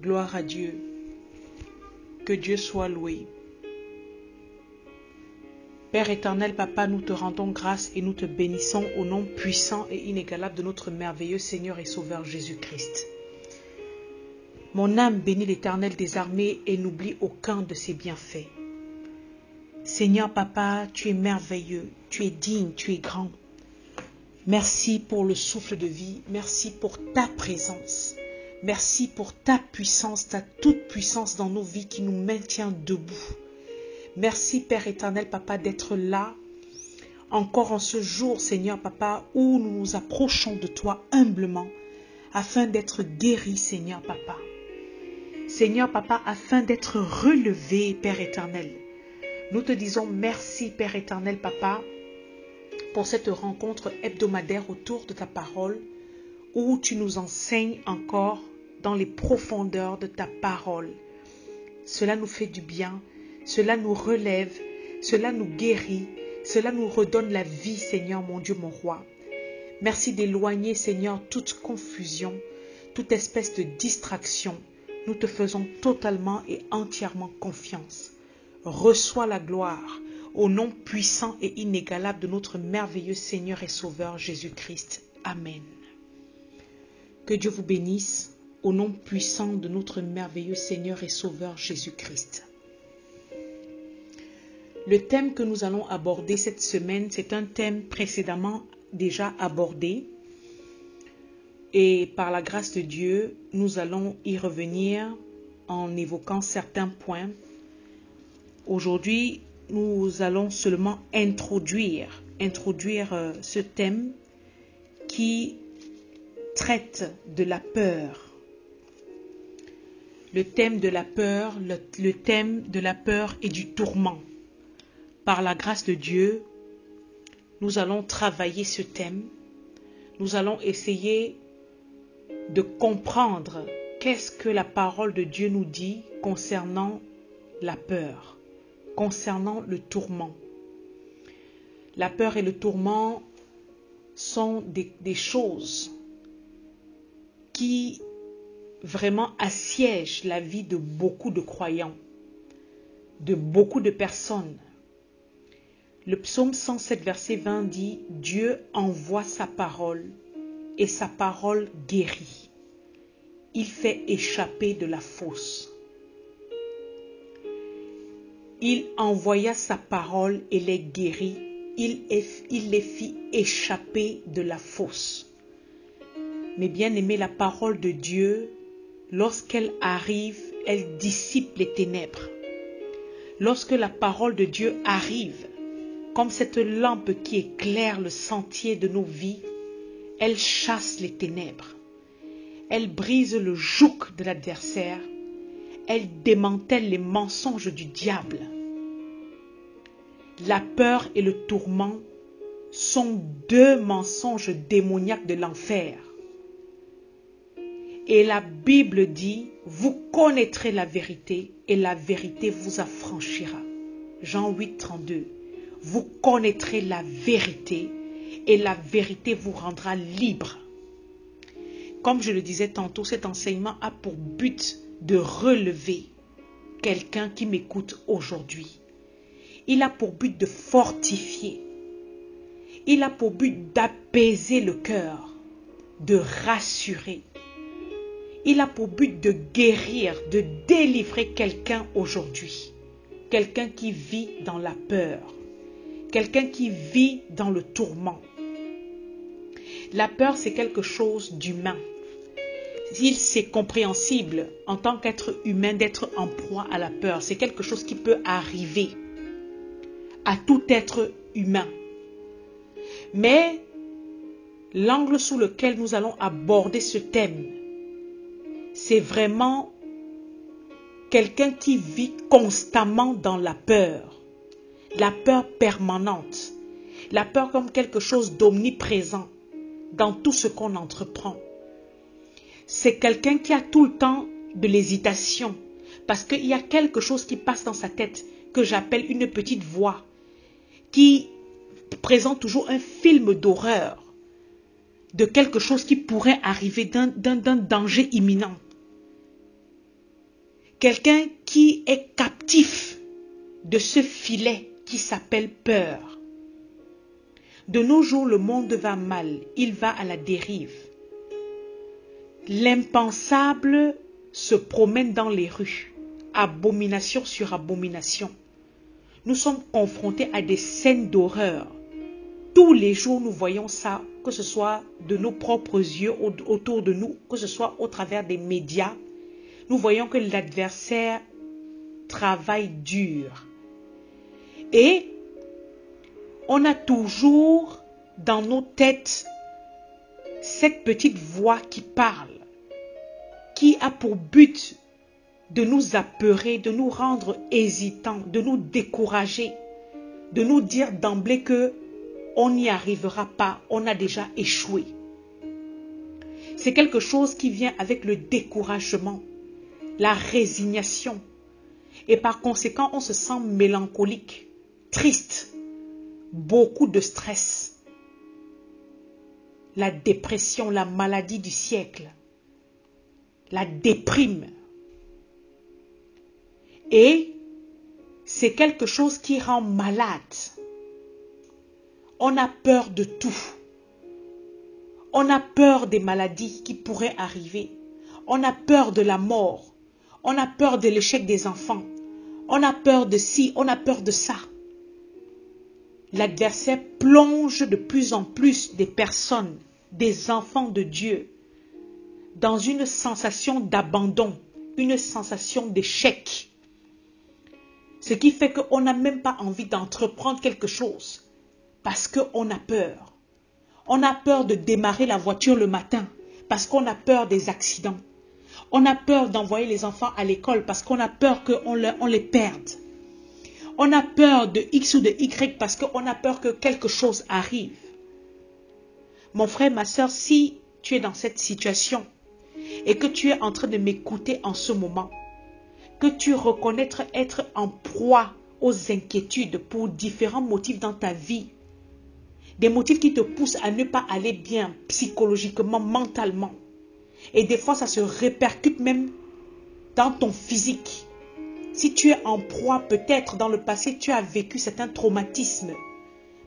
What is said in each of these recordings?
Gloire à Dieu. Que Dieu soit loué. Père éternel, Papa, nous te rendons grâce et nous te bénissons au nom puissant et inégalable de notre merveilleux Seigneur et Sauveur Jésus-Christ. Mon âme bénit l'Éternel des armées et n'oublie aucun de ses bienfaits. Seigneur Papa, tu es merveilleux, tu es digne, tu es grand. Merci pour le souffle de vie, merci pour ta présence. Merci pour ta puissance, ta toute puissance dans nos vies qui nous maintient debout. Merci Père éternel, Papa, d'être là encore en ce jour, Seigneur, Papa, où nous nous approchons de toi humblement afin d'être guéris, Seigneur, Papa. Seigneur, Papa, afin d'être relevé, Père éternel. Nous te disons merci, Père éternel, Papa, pour cette rencontre hebdomadaire autour de ta parole, où tu nous enseignes encore dans les profondeurs de ta parole. Cela nous fait du bien, cela nous relève, cela nous guérit, cela nous redonne la vie, Seigneur mon Dieu, mon roi. Merci d'éloigner, Seigneur, toute confusion, toute espèce de distraction. Nous te faisons totalement et entièrement confiance. Reçois la gloire au nom puissant et inégalable de notre merveilleux Seigneur et Sauveur Jésus-Christ. Amen. Que Dieu vous bénisse au nom puissant de notre merveilleux Seigneur et Sauveur Jésus-Christ. Le thème que nous allons aborder cette semaine, c'est un thème précédemment déjà abordé. Et par la grâce de Dieu, nous allons y revenir en évoquant certains points. Aujourd'hui, nous allons seulement introduire, introduire ce thème qui traite de la peur. Le thème de la peur, le, thème de la peur et du tourment. Par la grâce de Dieu, nous allons travailler ce thème. Nous allons essayer de comprendre qu'est-ce que la parole de Dieu nous dit concernant la peur, concernant le tourment. La peur et le tourment sont des choses qui vraiment assiègent la vie de beaucoup de croyants, de beaucoup de personnes. Le psaume 107, verset 20 dit, Dieu envoie sa parole et sa parole guérit. Il fait échapper de la fosse. Il envoya sa parole et les guérit. Il, il les fit échapper de la fosse. Mais bien aimé, la parole de Dieu, lorsqu'elle arrive, elle dissipe les ténèbres. Lorsque la parole de Dieu arrive, comme cette lampe qui éclaire le sentier de nos vies, elle chasse les ténèbres. Elle brise le joug de l'adversaire. Elle démantèle les mensonges du diable. La peur et le tourment sont deux mensonges démoniaques de l'enfer. Et la Bible dit, vous connaîtrez la vérité et la vérité vous affranchira. Jean 8, 32. Vous connaîtrez la vérité et la vérité vous rendra libre. Comme je le disais tantôt, cet enseignement a pour but de relever quelqu'un qui m'écoute aujourd'hui. Il a pour but de fortifier. Il a pour but d'apaiser le cœur, de rassurer. Il a pour but de guérir, de délivrer quelqu'un aujourd'hui. Quelqu'un qui vit dans la peur. Quelqu'un qui vit dans le tourment. La peur, c'est quelque chose d'humain. Il c'est compréhensible en tant qu'être humain d'être en proie à la peur. C'est quelque chose qui peut arriver à tout être humain. Mais l'angle sous lequel nous allons aborder ce thème, c'est vraiment quelqu'un qui vit constamment dans la peur, la peur permanente, la peur comme quelque chose d'omniprésent dans tout ce qu'on entreprend. C'est quelqu'un qui a tout le temps de l'hésitation parce qu'il y a quelque chose qui passe dans sa tête que j'appelle une petite voix qui présente toujours un film d'horreur de quelque chose qui pourrait arriver, d'un danger imminent. Quelqu'un qui est captif de ce filet qui s'appelle peur. De nos jours, le monde va mal, il va à la dérive. L'impensable se promène dans les rues, abomination sur abomination. Nous sommes confrontés à des scènes d'horreur. Tous les jours, nous voyons ça, que ce soit de nos propres yeux autour de nous, que ce soit au travers des médias. Nous voyons que l'adversaire travaille dur. Et on a toujours dans nos têtes cette petite voix qui parle, qui a pour but de nous apeurer, de nous rendre hésitants, de nous décourager, de nous dire d'emblée que on n'y arrivera pas, on a déjà échoué. C'est quelque chose qui vient avec le découragement, la résignation. Et par conséquent, on se sent mélancolique, triste, beaucoup de stress la dépression, la maladie du siècle, la déprime. Et c'est quelque chose qui rend malade. On a peur de tout. On a peur des maladies qui pourraient arriver. On a peur de la mort. On a peur de l'échec des enfants. On a peur de ci, on a peur de ça. L'adversaire plonge de plus en plus des personnes des enfants de Dieu dans une sensation d'abandon, une sensation d'échec. Ce qui fait qu'on n'a même pas envie d'entreprendre quelque chose parce qu'on a peur. On a peur de démarrer la voiture le matin parce qu'on a peur des accidents. On a peur d'envoyer les enfants à l'école parce qu'on a peur qu'on on les perde. On a peur de X ou de Y parce qu'on a peur que quelque chose arrive. Mon frère, ma soeur, si tu es dans cette situation et que tu es en train de m'écouter en ce moment, que tu reconnais être en proie aux inquiétudes pour différents motifs dans ta vie, des motifs qui te poussent à ne pas aller bien psychologiquement, mentalement. Et des fois, ça se répercute même dans ton physique. Si tu es en proie, peut-être dans le passé, tu as vécu certains traumatismes.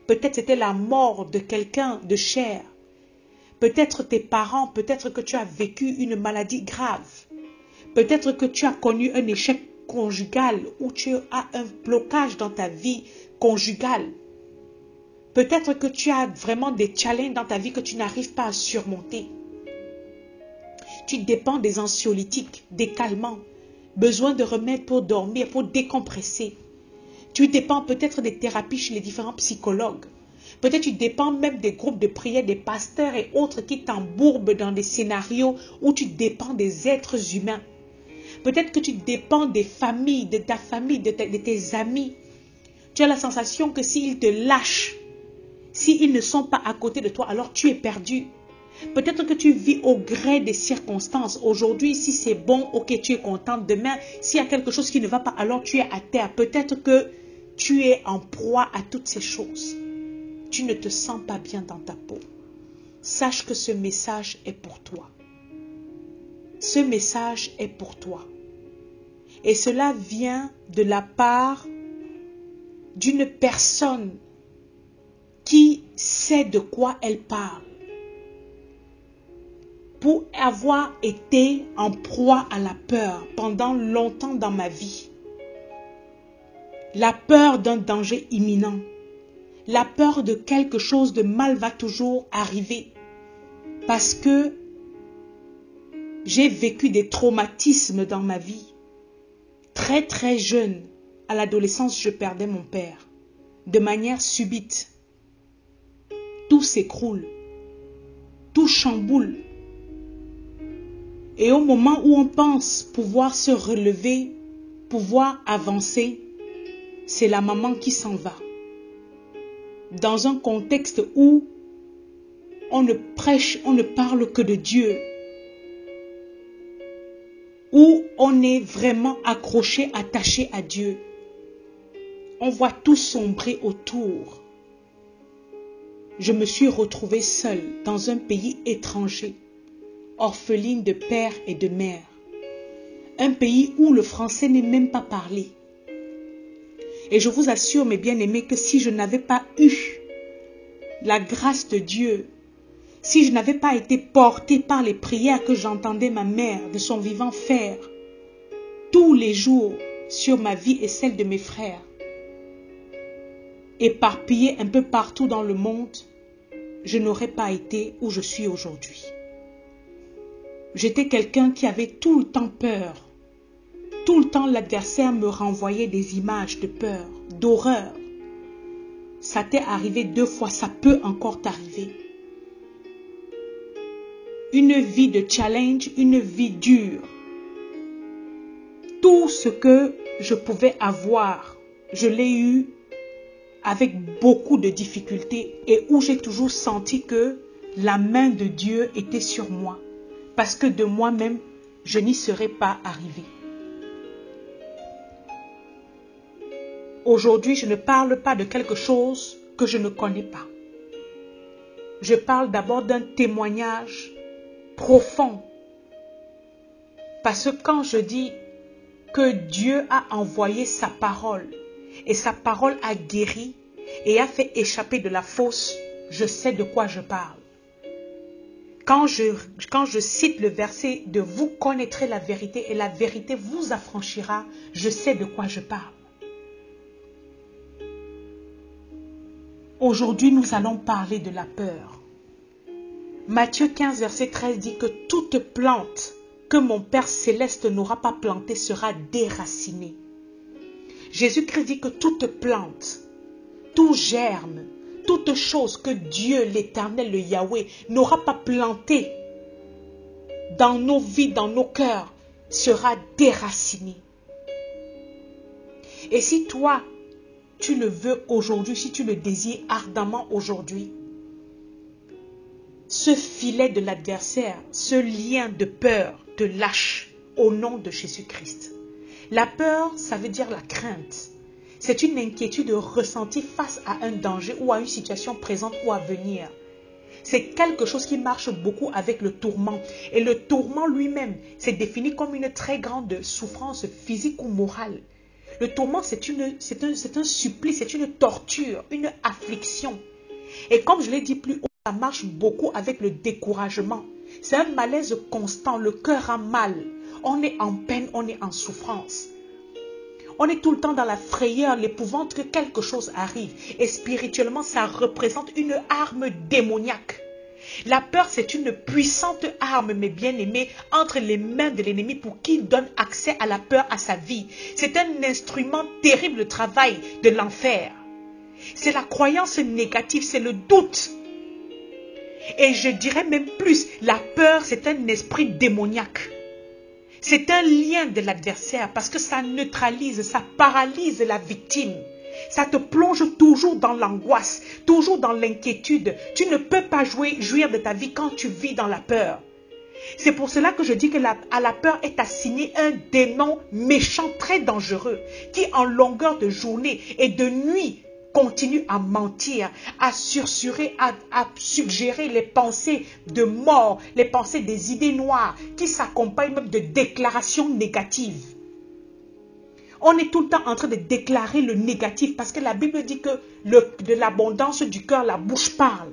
Peut-être c'était la mort de quelqu'un de cher. Peut-être tes parents, peut-être que tu as vécu une maladie grave. Peut-être que tu as connu un échec conjugal ou tu as un blocage dans ta vie conjugale. Peut-être que tu as vraiment des challenges dans ta vie que tu n'arrives pas à surmonter. Tu dépends des anxiolytiques, des calmants, besoin de remèdes pour dormir, pour décompresser. Tu dépends peut-être des thérapies chez les différents psychologues. Peut-être tu dépends même des groupes de prière, des pasteurs et autres qui t'embourbent dans des scénarios où tu dépends des êtres humains. Peut-être que tu dépends des familles, de ta famille, de, tes amis. Tu as la sensation que s'ils te lâchent, s'ils ne sont pas à côté de toi, alors tu es perdu. Peut-être que tu vis au gré des circonstances. Aujourd'hui, si c'est bon, ok, tu es contente. Demain, s'il y a quelque chose qui ne va pas, alors tu es à terre. Peut-être que tu es en proie à toutes ces choses tu ne te sens pas bien dans ta peau, sache que ce message est pour toi. Ce message est pour toi. Et cela vient de la part d'une personne qui sait de quoi elle parle. Avoir été en proie à la peur pendant longtemps dans ma vie, la peur d'un danger imminent, la peur de quelque chose de mal va toujours arriver. Parce que j'ai vécu des traumatismes dans ma vie. Très très jeune, à l'adolescence, je perdais mon père. De manière subite. Tout s'écroule. Tout chamboule. Et au moment où on pense pouvoir se relever, pouvoir avancer, c'est la maman qui s'en va dans un contexte où on ne prêche, on ne parle que de Dieu, où on est vraiment accroché, attaché à Dieu. On voit tout sombrer autour. Je me suis retrouvée seule dans un pays étranger, orpheline de père et de mère, un pays où le français n'est même pas parlé. Et je vous assure, mes bien-aimés, que si je n'avais pas eu la grâce de Dieu, si je n'avais pas été porté par les prières que j'entendais ma mère de son vivant faire tous les jours sur ma vie et celle de mes frères, éparpillés un peu partout dans le monde, je n'aurais pas été où je suis aujourd'hui. J'étais quelqu'un qui avait tout le temps peur. Tout le temps, l'adversaire me renvoyait des images de peur, d'horreur. Ça t'est arrivé deux fois, ça peut encore t'arriver. Une vie de challenge, une vie dure. Tout ce que je pouvais avoir, je l'ai eu avec beaucoup de difficultés et où j'ai toujours senti que la main de Dieu était sur moi, parce que de moi-même, je n'y serais pas arrivé. Aujourd'hui, je ne parle pas de quelque chose que je ne connais pas. Je parle d'abord d'un témoignage profond. Parce que quand je dis que Dieu a envoyé sa parole et sa parole a guéri et a fait échapper de la fosse, je sais de quoi je parle. Quand je, cite le verset de vous connaîtrez la vérité et la vérité vous affranchira, je sais de quoi je parle. Aujourd'hui, nous allons parler de la peur. Matthieu 15, verset 13 dit que toute plante que mon Père céleste n'aura pas plantée sera déracinée. Jésus-Christ dit que toute plante, tout germe, toute chose que Dieu, l'Éternel, le Yahweh, n'aura pas plantée dans nos vies, dans nos cœurs, sera déracinée. Et si toi, tu le veux aujourd'hui, si tu le désires ardemment aujourd'hui, ce filet de l'adversaire, ce lien de peur te lâche au nom de Jésus-Christ. La peur, ça veut dire la crainte. C'est une inquiétude ressentie face à un danger ou à une situation présente ou à venir. C'est quelque chose qui marche beaucoup avec le tourment. Et le tourment lui-même, c'est défini comme une très grande souffrance physique ou morale. Le tourment, c'est un, un supplice, c'est une torture, une affliction. Et comme je l'ai dit plus haut, ça marche beaucoup avec le découragement. C'est un malaise constant, le cœur a mal. On est en peine, on est en souffrance. On est tout le temps dans la frayeur, l'épouvante que quelque chose arrive. Et spirituellement, ça représente une arme démoniaque. La peur, c'est une puissante arme, mes bien-aimés, entre les mains de l'ennemi pour qu'il donne accès à la peur à sa vie. C'est un instrument terrible de travail de l'enfer. C'est la croyance négative, c'est le doute. Et je dirais même plus, la peur, c'est un esprit démoniaque. C'est un lien de l'adversaire parce que ça neutralise, ça paralyse la victime. Ça te plonge toujours dans l'angoisse, toujours dans l'inquiétude. Tu ne peux pas jouer, jouir de ta vie quand tu vis dans la peur. C'est pour cela que je dis que la, à la peur est assigné un démon méchant très dangereux qui en longueur de journée et de nuit continue à mentir, à sursurer, à, suggérer les pensées de mort, les pensées des idées noires qui s'accompagnent même de déclarations négatives. On est tout le temps en train de déclarer le négatif parce que la Bible dit que de l'abondance du cœur, la bouche parle.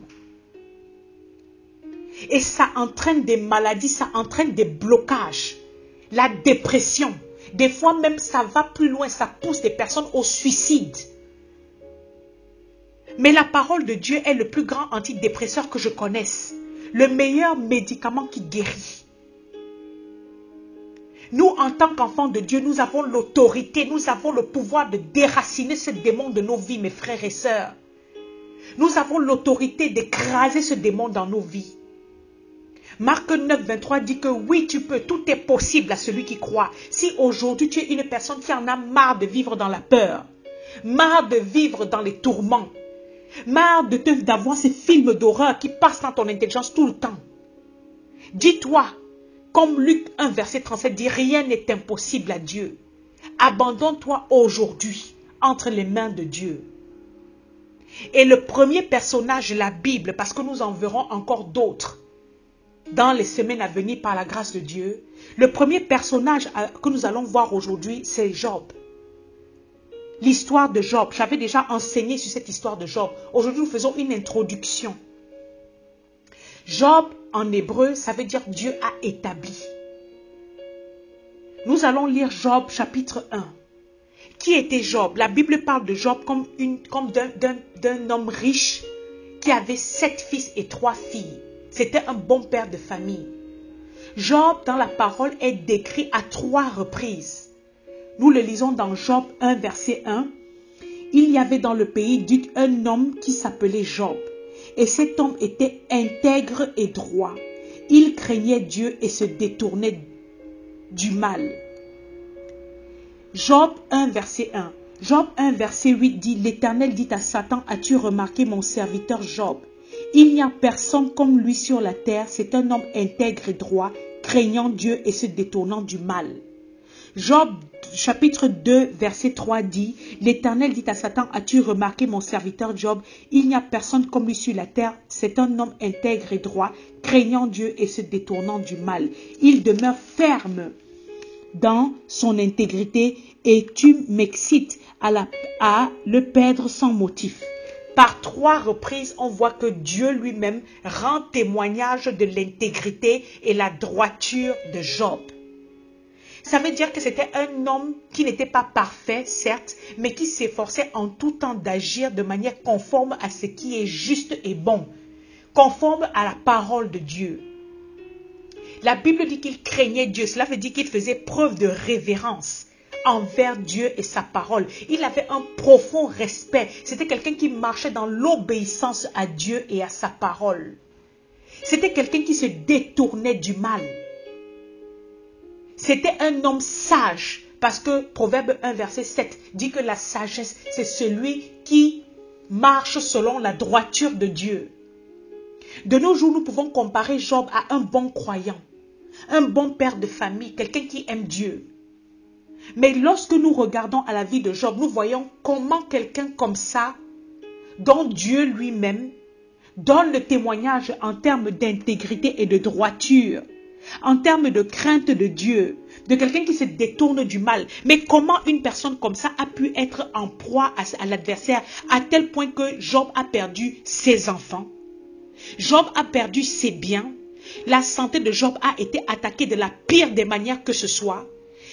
Et ça entraîne des maladies, ça entraîne des blocages, la dépression. Des fois même, ça va plus loin, ça pousse des personnes au suicide. Mais la parole de Dieu est le plus grand antidépresseur que je connaisse. Le meilleur médicament qui guérit. Nous, en tant qu'enfants de Dieu, nous avons l'autorité, nous avons le pouvoir de déraciner ce démon de nos vies, mes frères et sœurs. Nous avons l'autorité d'écraser ce démon dans nos vies. Marc 9, 23 dit que oui, tu peux, tout est possible à celui qui croit. Si aujourd'hui tu es une personne qui en a marre de vivre dans la peur, marre de vivre dans les tourments, marre de d'avoir ces films d'horreur qui passent dans ton intelligence tout le temps, dis-toi, comme Luc 1, verset 37 dit, rien n'est impossible à Dieu. Abandonne-toi aujourd'hui entre les mains de Dieu. Et le premier personnage de la Bible, parce que nous en verrons encore d'autres, dans les semaines à venir par la grâce de Dieu. Le premier personnage que nous allons voir aujourd'hui, c'est Job. L'histoire de Job. J'avais déjà enseigné sur cette histoire de Job. Aujourd'hui, nous faisons une introduction. Job, en hébreu, ça veut dire Dieu a établi. Nous allons lire Job chapitre 1. Qui était Job? La Bible parle de Job comme, comme d'un homme riche qui avait sept fils et trois filles. C'était un bon père de famille. Job, dans la parole, est décrit à trois reprises. Nous le lisons dans Job 1, verset 1. Il y avait dans le pays d'Uc un homme qui s'appelait Job. Et cet homme était intègre et droit. Il craignait Dieu et se détournait du mal. Job 1, verset 1. Job 1, verset 8 dit, L'Éternel dit à Satan, as-tu remarqué mon serviteur Job? Il n'y a personne comme lui sur la terre, c'est un homme intègre et droit, craignant Dieu et se détournant du mal. Job chapitre 2 verset 3 dit, L'Éternel dit à Satan, as-tu remarqué mon serviteur Job? Il n'y a personne comme lui sur la terre, c'est un homme intègre et droit, craignant Dieu et se détournant du mal. Il demeure ferme dans son intégrité et tu m'excites à, le perdre sans motif. Par trois reprises, on voit que Dieu lui-même rend témoignage de l'intégrité et la droiture de Job. Ça veut dire que c'était un homme qui n'était pas parfait, certes, mais qui s'efforçait en tout temps d'agir de manière conforme à ce qui est juste et bon, conforme à la parole de Dieu. La Bible dit qu'il craignait Dieu. Cela veut dire qu'il faisait preuve de révérence envers Dieu et sa parole. Il avait un profond respect. C'était quelqu'un qui marchait dans l'obéissance à Dieu et à sa parole. C'était quelqu'un qui se détournait du mal. C'était un homme sage. Parce que Proverbe 1, verset 7 dit que la sagesse, c'est celui qui marche selon la droiture de Dieu. De nos jours, nous pouvons comparer Job à un bon croyant, un bon père de famille, quelqu'un qui aime Dieu. Mais lorsque nous regardons à la vie de Job, nous voyons comment quelqu'un comme ça, dont Dieu lui-même donne le témoignage en termes d'intégrité et de droiture, en termes de crainte de Dieu, de quelqu'un qui se détourne du mal. Mais comment une personne comme ça a pu être en proie à, l'adversaire à tel point que Job a perdu ses enfants? Job a perdu ses biens. La santé de Job a été attaquée de la pire des manières que ce soit.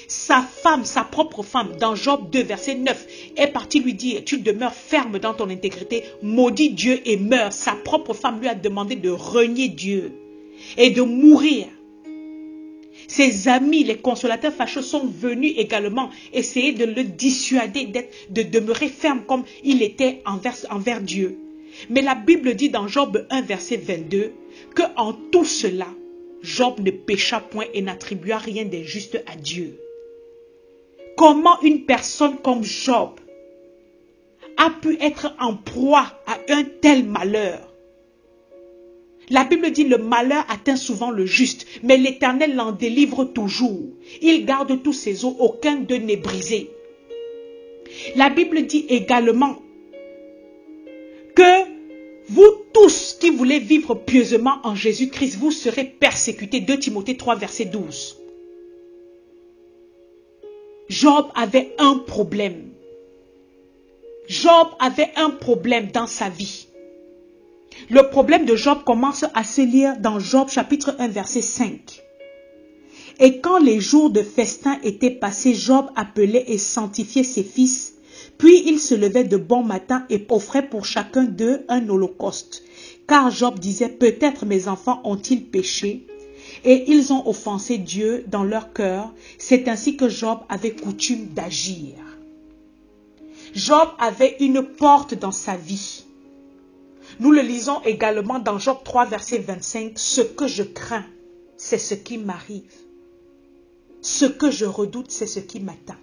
Sa femme, sa propre femme, dans Job 2, verset 9, est partie lui dire, tu demeures ferme dans ton intégrité, maudit Dieu et meurs. Sa propre femme lui a demandé de renier Dieu et de mourir. Ses amis, les consolateurs fâcheux, sont venus également essayer de le dissuader de demeurer ferme comme il était envers, Dieu. Mais la Bible dit dans Job 1, verset 22, que en tout cela, Job ne pécha point et n'attribua rien d'injuste à Dieu. Comment une personne comme Job a pu être en proie à un tel malheur? La Bible dit le malheur atteint souvent le juste, mais l'Éternel l'en délivre toujours. Il garde tous ses os, aucun d'eux n'est brisé. La Bible dit également que vous tous qui voulez vivre pieusement en Jésus-Christ, vous serez persécutés. 2 Timothée 3, verset 12. Job avait un problème. Job avait un problème dans sa vie. Le problème de Job commence à se lire dans Job chapitre 1 verset 5. Et quand les jours de festin étaient passés, Job appelait et sanctifiait ses fils, puis il se levait de bon matin et offrait pour chacun d'eux un holocauste. Car Job disait, peut-être mes enfants ont-ils péché et ils ont offensé Dieu dans leur cœur. C'est ainsi que Job avait coutume d'agir. Job avait une porte dans sa vie. Nous le lisons également dans Job 3, verset 25. Ce que je crains, c'est ce qui m'arrive. Ce que je redoute, c'est ce qui m'atteint.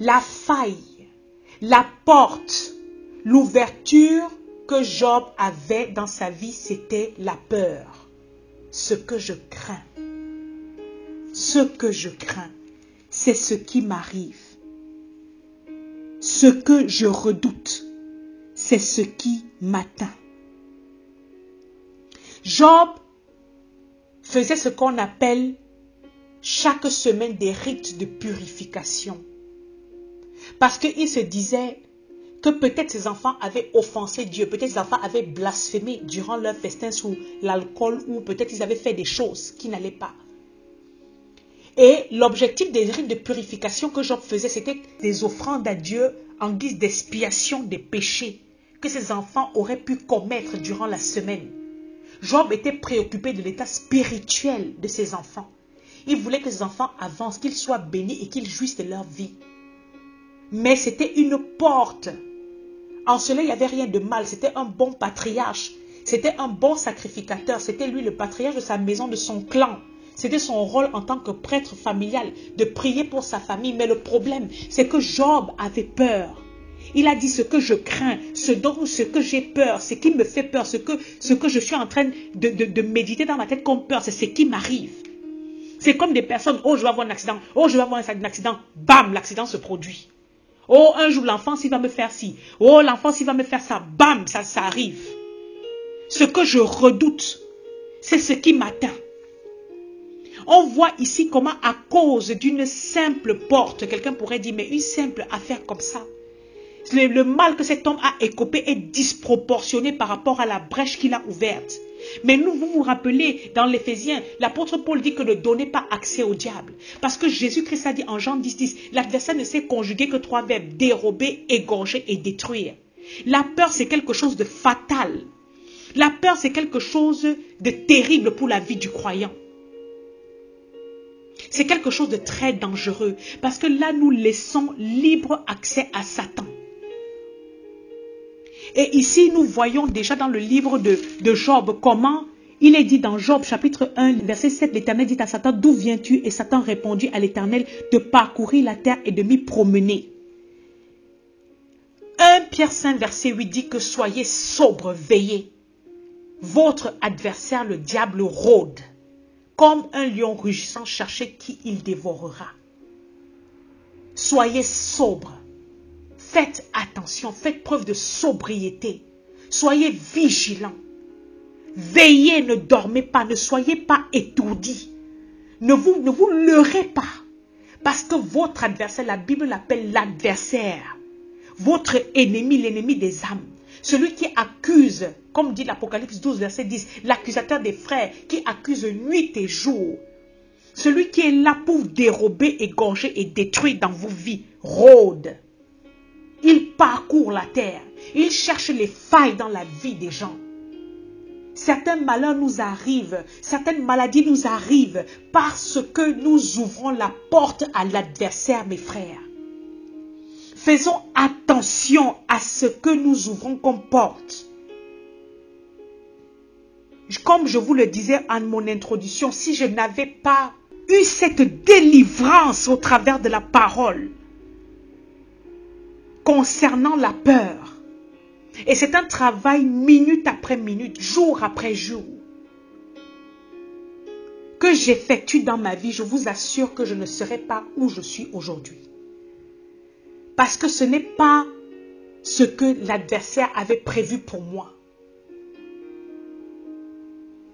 La faille, la porte, l'ouverture que Job avait dans sa vie, c'était la peur. Ce que je crains, ce que je crains, c'est ce qui m'arrive. Ce que je redoute, c'est ce qui m'atteint. Job faisait ce qu'on appelle chaque semaine des rites de purification. Parce qu'il se disait que peut-être ses enfants avaient offensé Dieu, peut-être ses enfants avaient blasphémé durant leur festin sous l'alcool ou peut-être ils avaient fait des choses qui n'allaient pas. Et l'objectif des rites de purification que Job faisait, c'était des offrandes à Dieu en guise d'expiation des péchés que ses enfants auraient pu commettre durant la semaine. Job était préoccupé de l'état spirituel de ses enfants. Il voulait que ses enfants avancent, qu'ils soient bénis et qu'ils jouissent de leur vie. Mais c'était une porte. En cela, il n'y avait rien de mal. C'était un bon patriarche. C'était un bon sacrificateur. C'était lui le patriarche de sa maison, de son clan. C'était son rôle en tant que prêtre familial de prier pour sa famille. Mais le problème, c'est que Job avait peur. Il a dit ce que je crains, ce dont ce que j'ai peur, ce qui me fait peur, ce que, je suis en train de, de méditer dans ma tête comme peur, c'est ce qui m'arrive. C'est comme des personnes, oh je vais avoir un accident, oh je vais avoir un accident, bam, l'accident se produit. Oh un jour l'enfant s'il va me faire ci, oh l'enfant s'il va me faire ça, bam, ça, ça arrive. Ce que je redoute, c'est ce qui m'atteint. On voit ici comment à cause d'une simple porte, quelqu'un pourrait dire, mais une simple affaire comme ça, le, mal que cet homme a écopé est disproportionné par rapport à la brèche qu'il a ouverte. Mais nous, vous vous rappelez, dans l'Éphésiens, l'apôtre Paul dit que ne donnez pas accès au diable. Parce que Jésus-Christ a dit en Jean 10, 10, l'adversaire ne sait conjuguer que trois verbes, dérober, égorger et détruire. La peur, c'est quelque chose de fatal. La peur, c'est quelque chose de terrible pour la vie du croyant. C'est quelque chose de très dangereux parce que là, nous laissons libre accès à Satan. Et ici, nous voyons déjà dans le livre de, Job comment il est dit dans Job chapitre 1, verset 7, l'Éternel dit à Satan, d'où viens-tu? Et Satan répondit à l'Éternel de parcourir la terre et de m'y promener. 1 Pierre 5, verset 8 dit que soyez sobre, veillez. Votre adversaire, le diable, rôde. Comme un lion rugissant, cherchez qui il dévorera. Soyez sobre. Faites attention, faites preuve de sobriété. Soyez vigilants. Veillez, ne dormez pas, ne soyez pas étourdis. Ne vous, ne vous leurrez pas. Parce que votre adversaire, la Bible l'appelle l'adversaire. Votre ennemi, l'ennemi des âmes. Celui qui accuse, comme dit l'Apocalypse 12, verset 10, l'accusateur des frères qui accuse nuit et jour. Celui qui est là pour dérober, égorger et détruire dans vos vies, rôde. Il parcourt la terre. Il cherche les failles dans la vie des gens. Certains malheurs nous arrivent, certaines maladies nous arrivent parce que nous ouvrons la porte à l'adversaire, mes frères. Faisons attention à ce que nous ouvrons comme porte. Comme je vous le disais en mon introduction, si je n'avais pas eu cette délivrance au travers de la parole, concernant la peur. Et c'est un travail minute après minute, jour après jour, que j'effectue dans ma vie. Je vous assure que je ne serai pas où je suis aujourd'hui. Parce que ce n'est pas ce que l'adversaire avait prévu pour moi.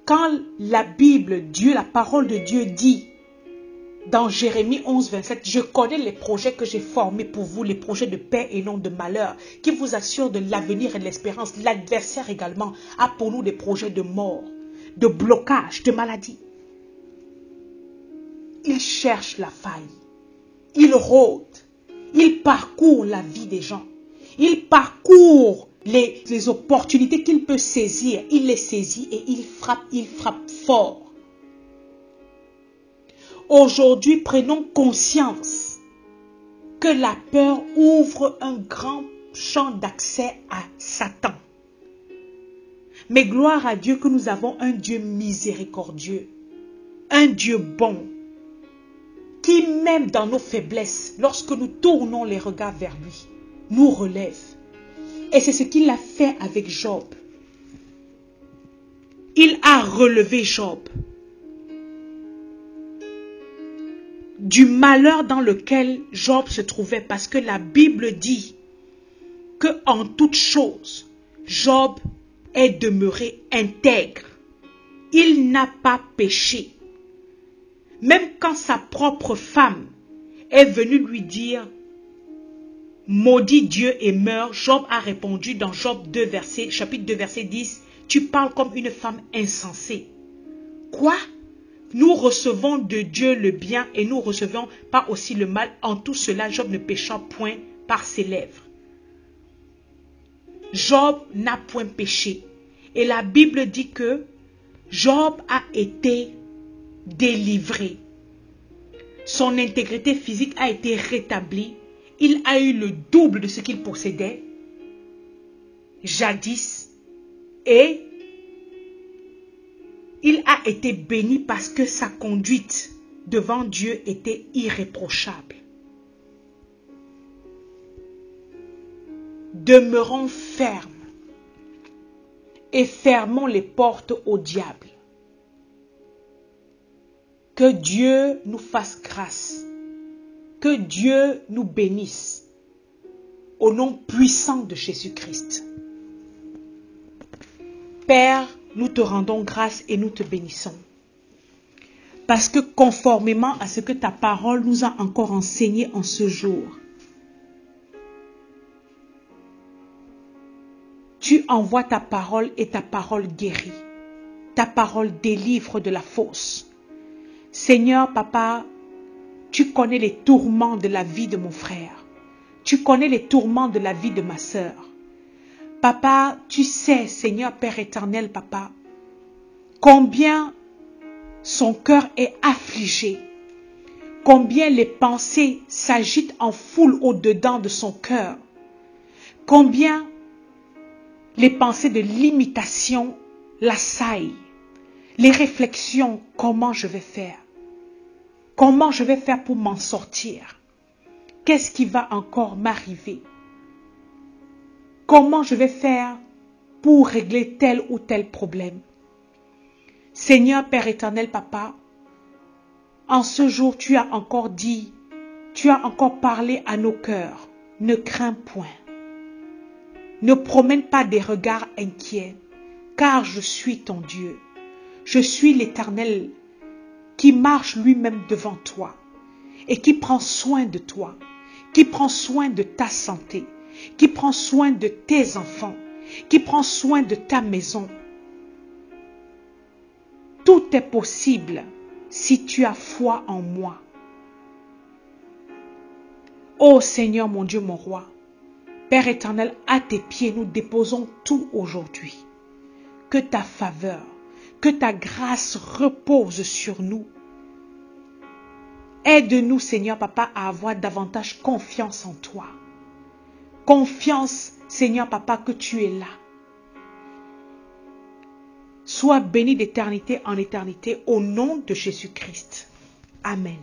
Quand la Bible, Dieu, la parole de Dieu dit dans Jérémie 11, 27, je connais les projets que j'ai formés pour vous, les projets de paix et non de malheur, qui vous assurent de l'avenir et de l'espérance. L'adversaire également a pour nous des projets de mort, de blocage, de maladie. Il cherche la faille. Il rôde. Il parcourt la vie des gens. Il parcourt les, les opportunités qu'il peut saisir. Il les saisit et il frappe, il frappe fort. Aujourd'hui, prenons conscience que la peur ouvre un grand champ d'accès à Satan. Mais gloire à Dieu que nous avons un Dieu miséricordieux, un Dieu bon, qui même dans nos faiblesses, lorsque nous tournons les regards vers lui, nous relève. Et c'est ce qu'il a fait avec Job. Il a relevé Job. Du malheur dans lequel Job se trouvait parce que la Bible dit que en toute chose, Job est demeuré intègre. il n'a pas péché. Même quand sa propre femme est venue lui dire, maudit Dieu et meurt, Job a répondu dans Job 2, verset, chapitre 2, verset 10, tu parles comme une femme insensée. Quoi? Nous recevons de Dieu le bien et nous recevons pas aussi le mal. En tout cela, Job ne pécha point par ses lèvres. Job n'a point péché. Et la Bible dit que Job a été délivré. Son intégrité physique a été rétablie. Il a eu le double de ce qu'il possédait jadis. Et il a été béni parce que sa conduite devant Dieu était irréprochable. Demeurons fermes et fermons les portes au diable. Que Dieu nous fasse grâce. Que Dieu nous bénisse. Au nom puissant de Jésus-Christ. Père, nous te rendons grâce et nous te bénissons. Parce que conformément à ce que ta parole nous a encore enseigné en ce jour, tu envoies ta parole et ta parole guérit. Ta parole délivre de la fausse. Seigneur, papa, tu connais les tourments de la vie de mon frère. Tu connais les tourments de la vie de ma sœur. Papa, tu sais, Seigneur Père éternel, papa, combien son cœur est affligé, combien les pensées s'agitent en foule au-dedans de son cœur, combien les pensées de limitation l'assaillent, les réflexions, comment je vais faire, comment je vais faire pour m'en sortir, qu'est-ce qui va encore m'arriver, comment je vais faire pour régler tel ou tel problème? Seigneur Père éternel, Papa, en ce jour, tu as encore dit, tu as encore parlé à nos cœurs. Ne crains point. Ne promène pas des regards inquiets, car je suis ton Dieu. Je suis l'Éternel qui marche lui-même devant toi et qui prend soin de toi, qui prend soin de ta santé, qui prend soin de tes enfants, qui prend soin de ta maison. Tout est possible si tu as foi en moi. Ô Seigneur mon Dieu, mon roi, Père éternel, à tes pieds, nous déposons tout aujourd'hui. Que ta faveur, que ta grâce repose sur nous. Aide-nous, Seigneur Papa, à avoir davantage confiance en toi. Confiance, Seigneur Papa, que tu es là. Sois béni d'éternité en éternité au nom de Jésus-Christ. Amen.